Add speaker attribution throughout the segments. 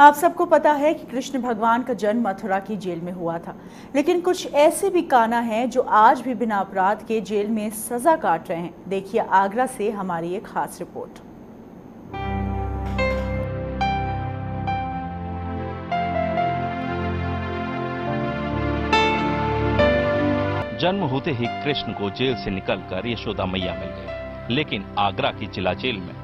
Speaker 1: आप सबको पता है कि कृष्ण भगवान का जन्म मथुरा की जेल में हुआ था। लेकिन कुछ ऐसे भी काना हैं जो आज भी बिना अपराध के जेल में सजा काट रहे हैं। देखिए आगरा से हमारी एक खास रिपोर्ट।
Speaker 2: जन्म होते ही कृष्ण को जेल से निकलकर यशोदा मैया मिल गए लेकिन आगरा की जिला जेल में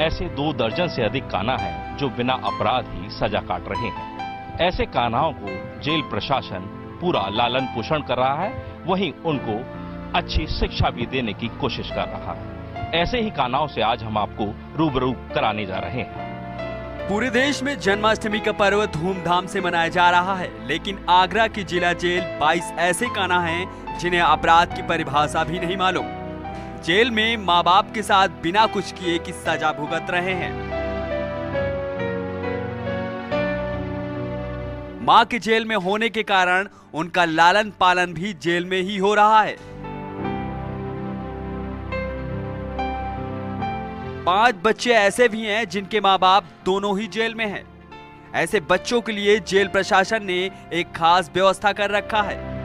Speaker 2: ऐसे दो दर्जन से अधिक काना हैं जो बिना अपराध ही सजा काट रहे हैं। ऐसे कानाओं को जेल प्रशासन पूरा लालन पोषण कर रहा है, वहीं उनको अच्छी शिक्षा भी देने की कोशिश कर रहा है। ऐसे ही कानाओं से आज हम आपको रूबरू कराने जा रहे हैं।
Speaker 3: पूरे देश में जन्माष्टमी का पर्व धूमधाम से मनाया जा रहा है, लेकिन आगरा की जिला जेल 22 ऐसे काना हैं जिन्हें अपराध की परिभाषा भी नहीं मालूम। जेल में माँ बाप के साथ बिना कुछ किए की सजा भुगत रहे हैं। माँ के जेल में होने के कारण उनका लालन पालन भी जेल में ही हो रहा है। पाँच बच्चे ऐसे भी हैं जिनके माँ बाप दोनों ही जेल में हैं। ऐसे बच्चों के लिए जेल प्रशासन ने एक खास व्यवस्था कर रखा है।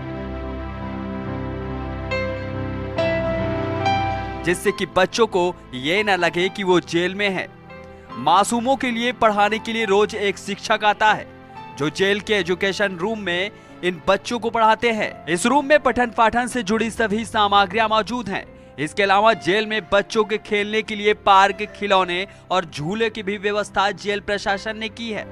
Speaker 3: जिससे कि बच्चों को ये न लगे कि वो जेल में है। मासूमों के लिए पढ़ाने के लिए रोज एक शिक्षक आता है, जो जेल के एजुकेशन रूम में इन बच्चों को पढ़ाते हैं। इस रूम में पठन पाठन से जुड़ी सभी सामग्रियाँ मौजूद हैं। इसके अलावा जेल में बच्चों के खेलने के लिए पार्क, खिलौने और झूले की भी व्यवस्था जेल प्रशासन ने की है।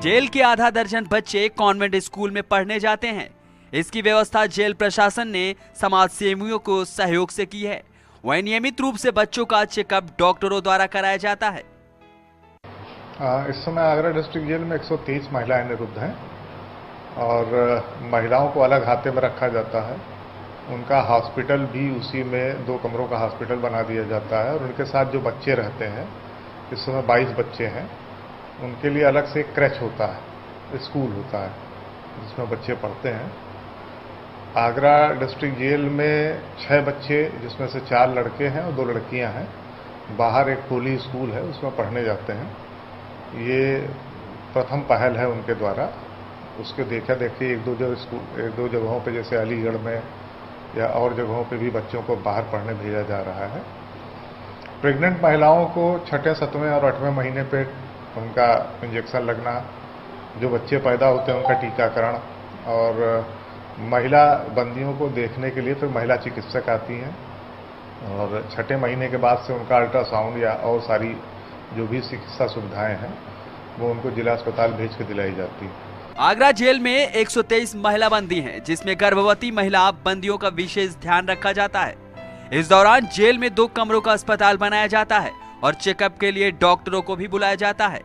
Speaker 3: जेल के आधा दर्जन बच्चे कॉन्वेंट स्कूल में पढ़ने जाते हैं। इसकी व्यवस्था जेल प्रशासन ने समाज सेवियों को सहयोग से की है। वही नियमित रूप से बच्चों का चेकअप डॉक्टरों द्वारा कराया जाता है।
Speaker 4: इस समय आगरा डिस्ट्रिक्ट जेल में 123 महिलाएँ निरुद्ध हैं और महिलाओं को अलग हाथे में रखा जाता है। उनका हॉस्पिटल भी उसी में दो कमरों का हॉस्पिटल बना दिया जाता है और उनके साथ जो बच्चे रहते हैं, इस समय 22 बच्चे हैं, उनके लिए अलग से क्रैच होता है, स्कूल होता है, जिसमें बच्चे पढ़ते हैं। आगरा डिस्ट्रिक्ट जेल में छह बच्चे, जिसमें से चार लड़के हैं और दो लड़कियाँ हैं। बाहर एक पोली स्कूल है, उसमें पढ़ने जाते हैं। ये प्रथम पहल है उनके द्वारा। उसके देखा देखी एक दो जगह स्कूल, एक दो जगहों पे, जैसे अलीगढ़ में या और जगहों पे भी बच्चों को बाहर पढ़ने भेजा जा रहा है। प्रेग्नेंट महिलाओं को छठे, सतवें और आठवें महीने पे उनका इंजेक्शन लगना, जो बच्चे पैदा होते हैं उनका टीकाकरण और महिला बंदियों को देखने के लिए फिर महिला चिकित्सक आती हैं और छठे महीने के बाद से उनका अल्ट्रासाउंड या और सारी जो भी चिकित्सा सुविधाएँ हैं, वो उनको जिला अस्पताल भेज के दिलाई जाती है।
Speaker 3: आगरा जेल में 123 महिला बंदी हैं, जिसमें गर्भवती महिला बंदियों का विशेष ध्यान रखा जाता है। इस दौरान जेल में दो कमरों का अस्पताल बनाया जाता है और चेकअप के लिए डॉक्टरों को भी बुलाया जाता है।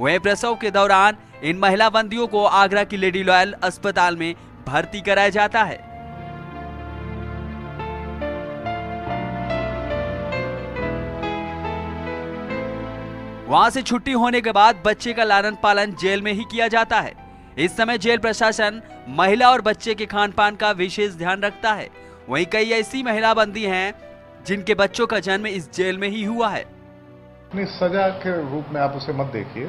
Speaker 3: वहीं प्रसव के दौरान इन महिला बंदियों को आगरा की लेडी लॉयल अस्पताल में भर्ती कराया जाता है। वहाँ से छुट्टी होने के बाद बच्चे का लालन पालन जेल में ही किया जाता है। इस समय जेल प्रशासन महिला और बच्चे के खान पान का विशेष ध्यान रखता है। वहीं कई ऐसी महिला बंदी हैं, जिनके बच्चों का जन्म इस जेल में ही हुआ है।
Speaker 4: नहीं सजा के रूप में आप उसे मत देखिए।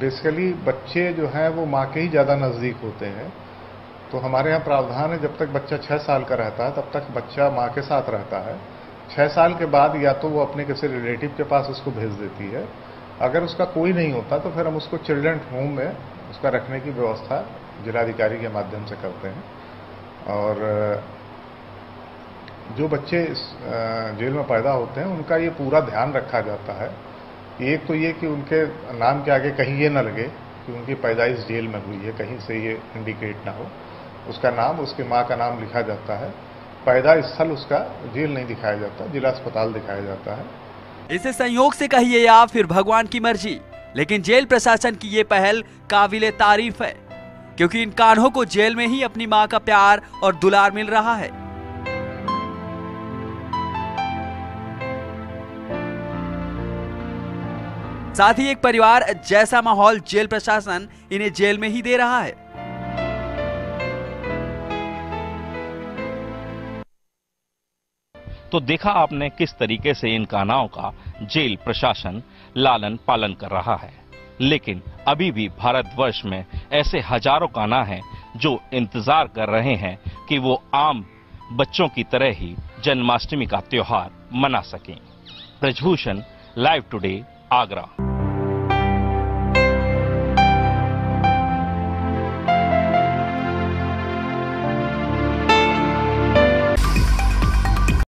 Speaker 4: बेसिकली बच्चे जो हैं, वो माँ के ही ज़्यादा नज़दीक होते हैं। तो हमारे यहाँ प्रावधान है, जब तक बच्चा छः साल का रहता है, तब तक बच्चा माँ के साथ रहता है। छः साल के बाद या तो वो अपने किसी रिलेटिव के पास उसको भेज देती है। अगर उसका कोई नहीं होता तो फिर हम उसको चिल्ड्रन होम में उसका रखने की व्यवस्था जिलाधिकारी के माध्यम से करते हैं। और, जो बच्चे इस जेल में पैदा होते हैं, उनका ये पूरा ध्यान रखा जाता है। एक तो ये कि उनके नाम के आगे कहीं ये न लगे कि उनकी पैदाइश जेल में हुई है, कहीं से ये इंडिकेट ना हो। उसका नाम उसकी माँ का नाम लिखा जाता है। पैदा स्थल उसका जेल नहीं दिखाया जाता, जिला अस्पताल दिखाया जाता है।
Speaker 3: इसे संयोग से कहिए या फिर भगवान की मर्ज़ी, लेकिन जेल प्रशासन की ये पहल काबिल तारीफ़ है, क्योंकि इन कान्हों को जेल में ही अपनी माँ का प्यार और दुलार मिल रहा है। साथ ही एक परिवार जैसा माहौल जेल प्रशासन इन्हें जेल में ही दे रहा है।
Speaker 2: तो देखा आपने किस तरीके से इन कानाओं का जेल प्रशासन लालन पालन कर रहा है। लेकिन अभी भी भारतवर्ष में ऐसे हज़ारों काना हैं जो इंतज़ार कर रहे हैं कि वो आम बच्चों की तरह ही जन्माष्टमी का त्योहार मना सकें। Brajbhushan live today Agra.